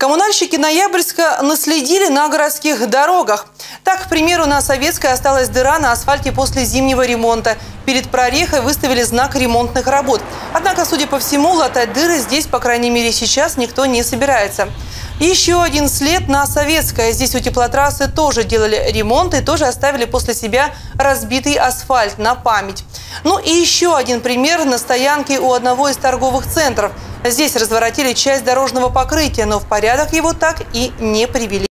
Коммунальщики Ноябрьска наследили на городских дорогах. Так, к примеру, на Советской осталась дыра на асфальте после зимнего ремонта. Перед прорехой выставили знак ремонтных работ. Однако, судя по всему, латать дыры здесь, по крайней мере сейчас, никто не собирается. Еще один след на Советской. Здесь у теплотрассы тоже делали ремонт и тоже оставили после себя разбитый асфальт на память. Ну и еще один пример на стоянке у одного из торговых центров. Здесь разворотили часть дорожного покрытия, но в порядок его так и не привели.